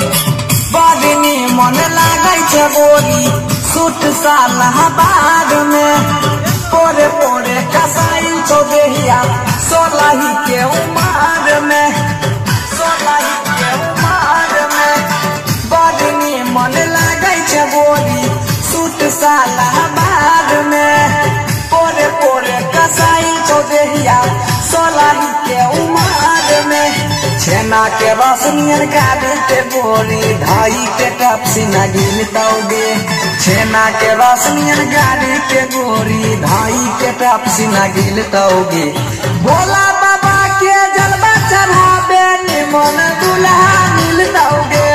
बदनी मन लागै छै सूट साला बाद में। पोरे पोरे कसाई तो देहिया सोलही के उमार में। सोलही के उमार में। मन छै बोली सूट में। पोरे पोरे कसाई तो देहिया सोलही के छेना के बासनियन गाड़ी के बोली, भाई के टपसी न गिनतौगे छेना के बासनियन गाड़ी के गोरी भाई के टपसी न गिनतौगे भोला बाबा के जलवा चढ़ावे निमन दुल्हा मिलतौगे